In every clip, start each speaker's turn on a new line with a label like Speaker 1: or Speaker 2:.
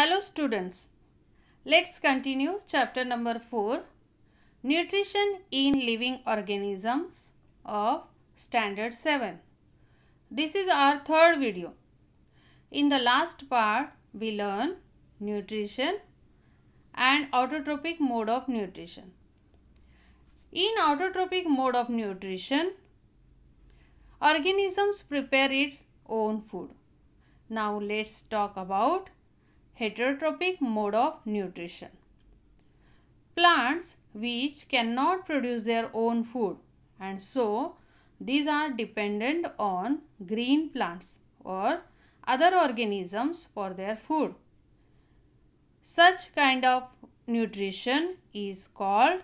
Speaker 1: Hello students. Let's continue chapter number 4 Nutrition in Living Organisms of Standard 7. This is our third video. In the last part we learn nutrition and autotrophic mode of nutrition. In autotrophic mode of nutrition organisms prepare its own food. Now let's talk about heterotrophic mode of nutrition. Plants which cannot produce their own food and so these are dependent on green plants or other organisms for their food. Such kind of nutrition is called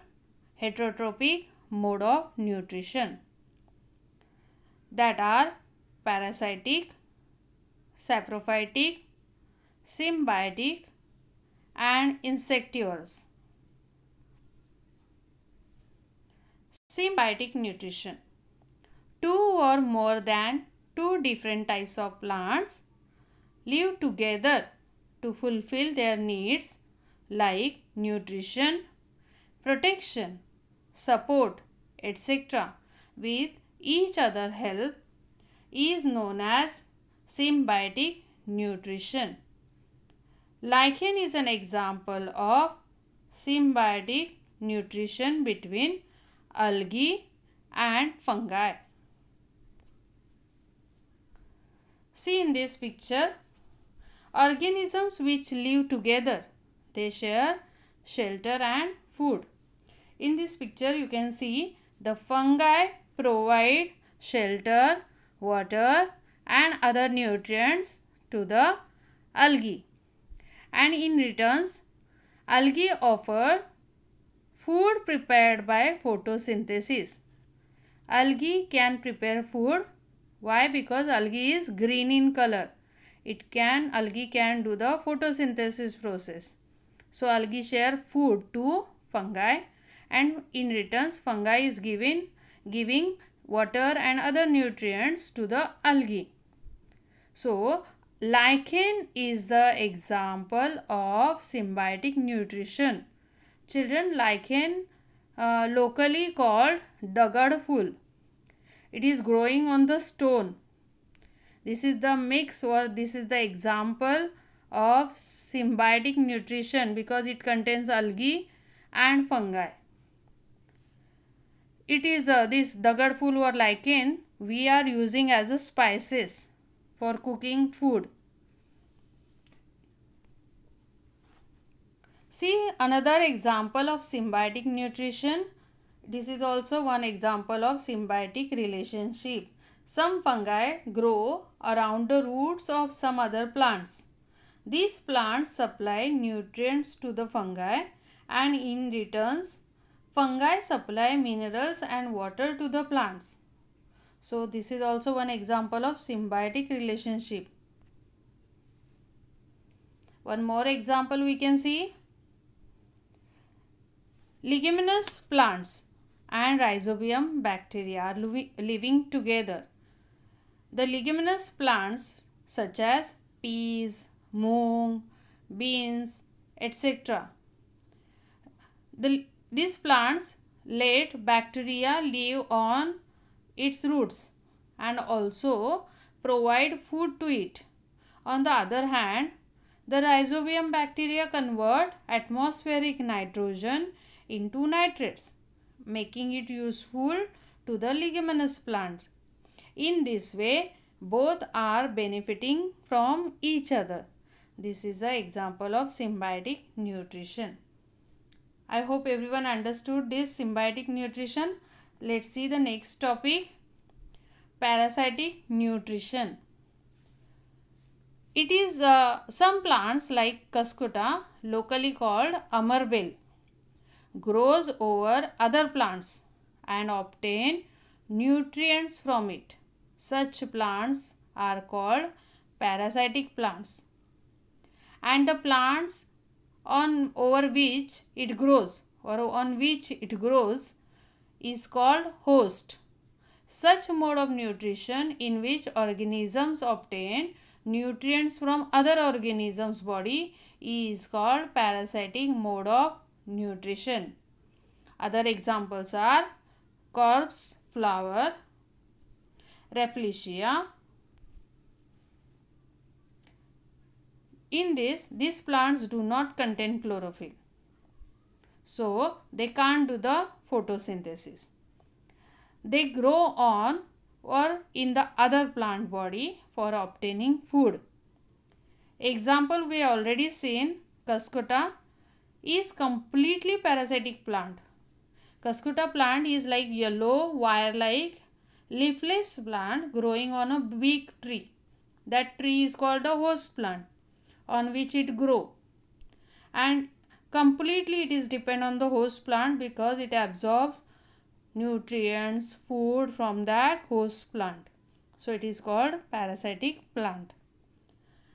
Speaker 1: heterotrophic mode of nutrition that are parasitic, saprophytic, symbiotic and insectivorous. Symbiotic nutrition. Two or more than two different types of plants live together to fulfill their needs like nutrition, protection, support, etc. with each other help is known as symbiotic nutrition. Lichen is an example of symbiotic nutrition between algae and fungi. See in this picture, organisms which live together, they share shelter and food. In this picture, you can see the fungi provide shelter, water and other nutrients to the algae and in returns algae offer food prepared by photosynthesis. Algae can prepare food. Why? Because algae is green in color. It can, algae can do the photosynthesis process. So, algae share food to fungi and in returns fungi is giving, giving water and other nutrients to the algae. So, lichen is the example of symbiotic nutrition. Children, lichen uh, locally called dugad full. It is growing on the stone. This is the mix or this is the example of symbiotic nutrition because it contains algae and fungi. It is uh, this dugad full or lichen we are using as a spices for cooking food. See another example of symbiotic nutrition. This is also one example of symbiotic relationship. Some fungi grow around the roots of some other plants. These plants supply nutrients to the fungi and in returns fungi supply minerals and water to the plants. So this is also one example of symbiotic relationship. One more example we can see. Leguminous plants and rhizobium bacteria are living together. The leguminous plants such as peas, moong, beans, etc. The, these plants let bacteria live on its roots and also provide food to it. On the other hand, the rhizobium bacteria convert atmospheric nitrogen into nitrates, making it useful to the leguminous plants. In this way, both are benefiting from each other. This is an example of symbiotic nutrition. I hope everyone understood this symbiotic nutrition. Let's see the next topic parasitic nutrition. It is uh, some plants like cuscuta, locally called amarbel, grows over other plants and obtain nutrients from it. Such plants are called parasitic plants. And the plants on over which it grows or on which it grows is called host. Such mode of nutrition in which organisms obtain nutrients from other organisms body is called parasitic mode of nutrition. Other examples are corpse flower, Rafflesia. In this, these plants do not contain chlorophyll. So, they can't do the photosynthesis. They grow on or in the other plant body for obtaining food. Example we already seen Cuscuta is completely parasitic plant. Cuscuta plant is like yellow wire like leafless plant growing on a big tree. That tree is called a host plant on which it grow and completely it is depend on the host plant because it absorbs nutrients, food from that host plant. So it is called parasitic plant.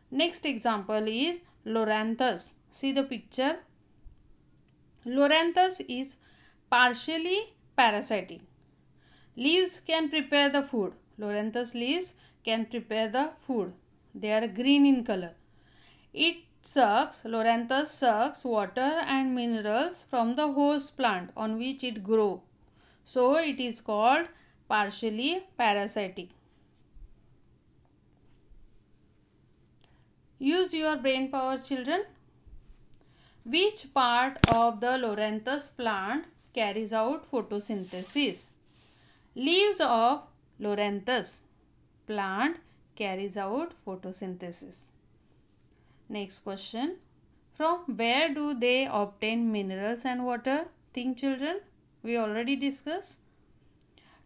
Speaker 1: Next example is Loranthus. See the picture. Loranthus is partially parasitic. Leaves can prepare the food. Loranthus leaves can prepare the food. They are green in color. It sucks, Loranthus sucks water and minerals from the host plant on which it grows. So it is called partially parasitic. Use your brain power children. Which part of the Loranthus plant carries out photosynthesis? Leaves of Loranthus plant carries out photosynthesis. Next question. From where do they obtain minerals and water? Think children we already discussed.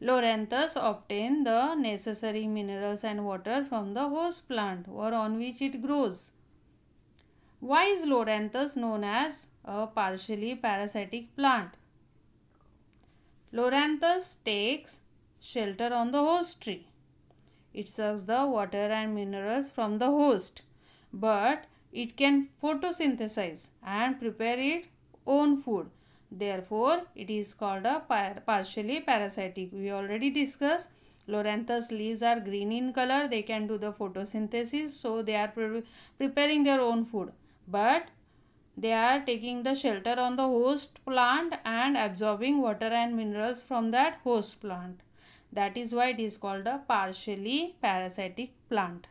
Speaker 1: Loranthus obtain the necessary minerals and water from the host plant or on which it grows. Why is Loranthus known as a partially parasitic plant? Loranthus takes shelter on the host tree. It sucks the water and minerals from the host, but it can photosynthesize and prepare its own food Therefore, it is called a par partially parasitic. We already discussed Loranthus leaves are green in color. They can do the photosynthesis. So, they are pre preparing their own food. But they are taking the shelter on the host plant and absorbing water and minerals from that host plant. That is why it is called a partially parasitic plant.